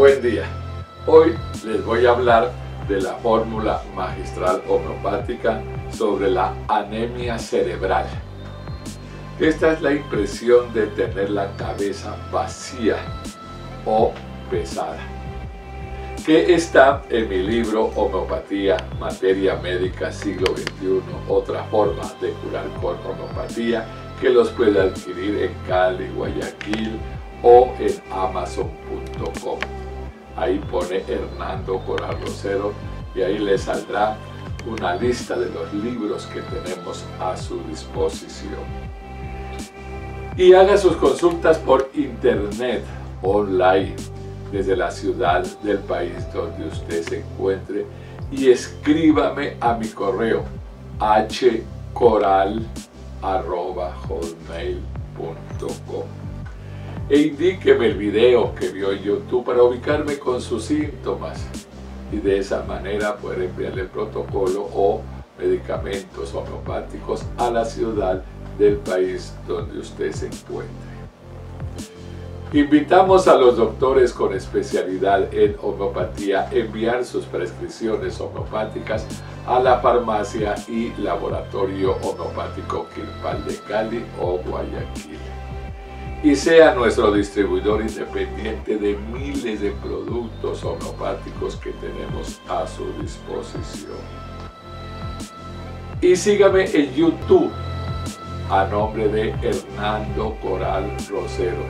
Buen día. Hoy les voy a hablar de la fórmula magistral homeopática sobre la anemia cerebral. Esta es la impresión de tener la cabeza vacía o pesada, que está en mi libro Homeopatía, Materia Médica Siglo XXI, otra forma de curar con homeopatía, que los puede adquirir en Cali, Guayaquil o en amazon.com ahí pone Hernando Coral Rosero y ahí le saldrá una lista de los libros que tenemos a su disposición. Y haga sus consultas por internet, online, desde la ciudad del país donde usted se encuentre y escríbame a mi correo hcoral.hotmail.com e indíqueme el video que vio en YouTube para ubicarme con sus síntomas y de esa manera poder enviarle protocolo o medicamentos homeopáticos a la ciudad del país donde usted se encuentre. Invitamos a los doctores con especialidad en homeopatía a enviar sus prescripciones homeopáticas a la farmacia y laboratorio homeopático Kirpal de Cali o Guayaquil y sea nuestro distribuidor independiente de miles de productos homeopáticos que tenemos a su disposición. Y sígame en YouTube a nombre de Hernando Coral Rosero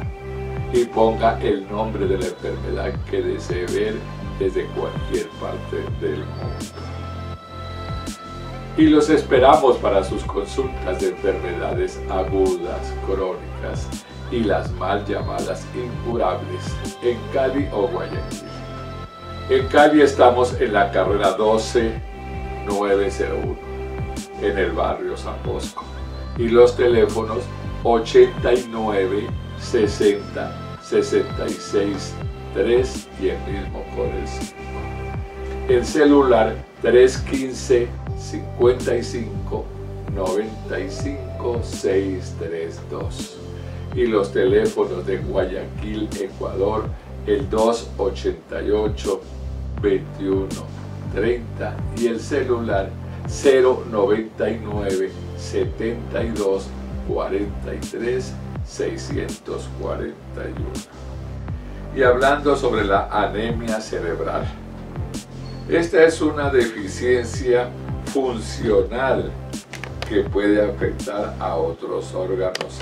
y ponga el nombre de la enfermedad que desee ver desde cualquier parte del mundo. Y los esperamos para sus consultas de enfermedades agudas, crónicas, y las mal llamadas incurables en Cali o Guayaquil. En Cali estamos en la carrera 12901 en el barrio San Bosco y los teléfonos 89 60 66 3 y el mismo con el 5. El celular 315 55 95 632 y los teléfonos de Guayaquil, Ecuador, el 288 21 30 y el celular 099 72 43 641. Y hablando sobre la anemia cerebral. Esta es una deficiencia funcional que puede afectar a otros órganos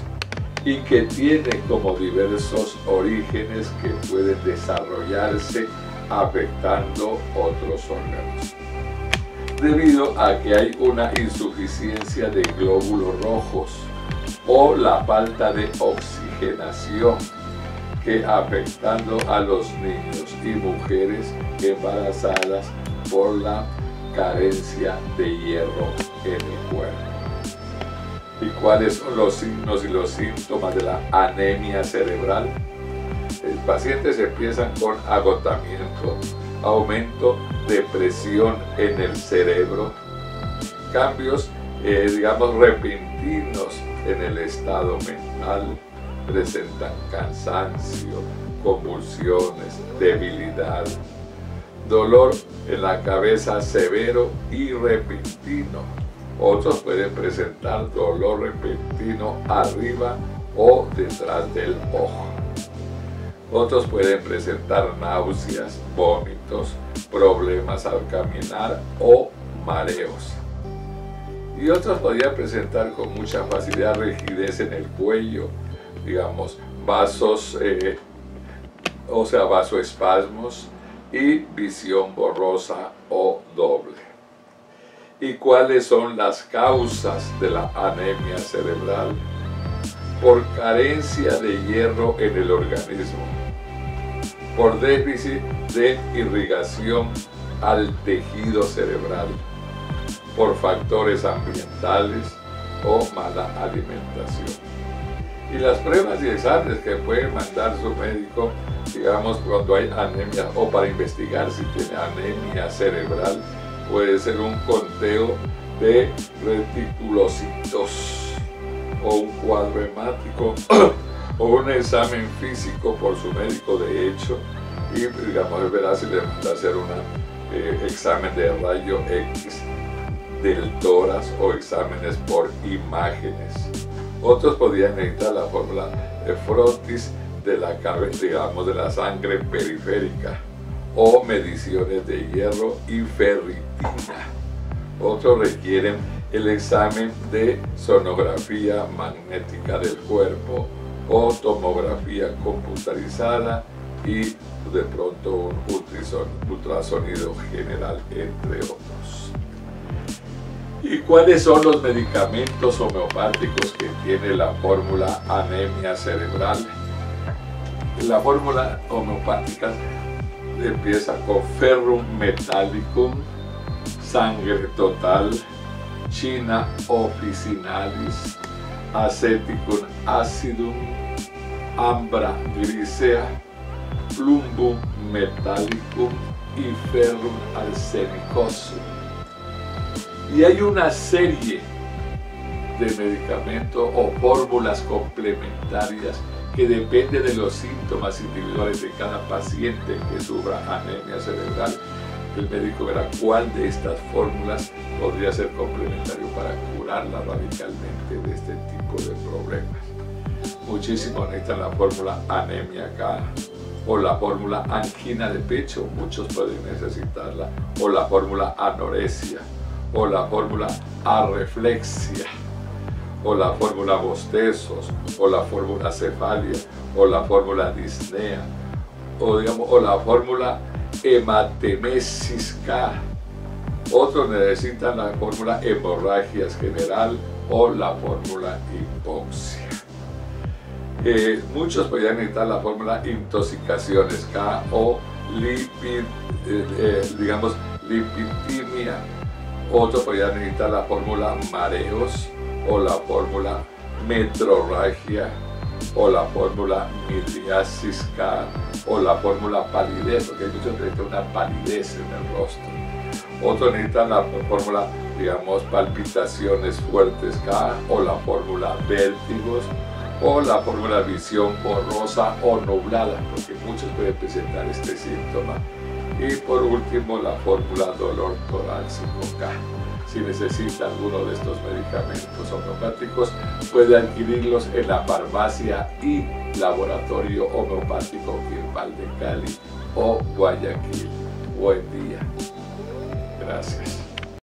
y que tiene como diversos orígenes que pueden desarrollarse afectando otros órganos. Debido a que hay una insuficiencia de glóbulos rojos o la falta de oxigenación que afectando a los niños y mujeres embarazadas por la carencia de hierro en el cuerpo y cuáles son los signos y los síntomas de la anemia cerebral. El paciente se empieza con agotamiento, aumento de presión en el cerebro, cambios, eh, digamos, repentinos en el estado mental, presentan cansancio, convulsiones, debilidad, dolor en la cabeza severo y repentino, otros pueden presentar dolor repentino arriba o detrás del ojo. Otros pueden presentar náuseas, vómitos, problemas al caminar o mareos. Y otros podrían presentar con mucha facilidad rigidez en el cuello, digamos, vasos, eh, o sea, vasoespasmos y visión borrosa o doble y cuáles son las causas de la anemia cerebral por carencia de hierro en el organismo, por déficit de irrigación al tejido cerebral, por factores ambientales o mala alimentación. Y las pruebas y exámenes que puede mandar su médico, digamos, cuando hay anemia o para investigar si tiene anemia cerebral, puede ser un conteo de reticulocitos o un cuadro hemático o un examen físico por su médico de hecho y digamos verá si le manda hacer un eh, examen de rayo X del tórax o exámenes por imágenes. Otros podrían necesitar la fórmula de frotis de la cabeza, digamos, de la sangre periférica o mediciones de hierro y ferritina. Otros requieren el examen de sonografía magnética del cuerpo o tomografía computarizada y de pronto un ultrasonido general, entre otros. ¿Y cuáles son los medicamentos homeopáticos que tiene la fórmula anemia cerebral? La fórmula homeopática empieza con ferrum metallicum, sangre total, china officinalis, aceticum acidum, ambra grisea, plumbum metallicum y ferrum arsenicosum. Y hay una serie de medicamentos o fórmulas complementarias que depende de los síntomas individuales de cada paciente que sufra anemia cerebral. El médico verá cuál de estas fórmulas podría ser complementario para curarla radicalmente de este tipo de problemas. Muchísimo necesitan la fórmula anemia acá o la fórmula angina de pecho, muchos pueden necesitarla, o la fórmula anorexia, o la fórmula arreflexia, o la fórmula bostezos, o la fórmula cefalia, o la fórmula disnea, o, digamos, o la fórmula hematemesis K. Otros necesitan la fórmula hemorragias general o la fórmula hipoxia. Eh, muchos podrían necesitar la fórmula intoxicaciones K o lipid, eh, eh, digamos, lipidemia. Otros podrían necesitar la fórmula mareos o la fórmula metrorragia o la fórmula miliasis K o la fórmula palidez, porque hay muchos necesitan una palidez en el rostro. Otros necesitan la fórmula, digamos, palpitaciones fuertes K o la fórmula vértigos o la fórmula visión borrosa o nublada, porque muchos pueden presentar este síntoma. Y por último, la fórmula dolor torácico K. Si necesita alguno de estos medicamentos homeopáticos, puede adquirirlos en la farmacia y laboratorio homeopático Quirpal de Cali o Guayaquil. Buen día. Gracias.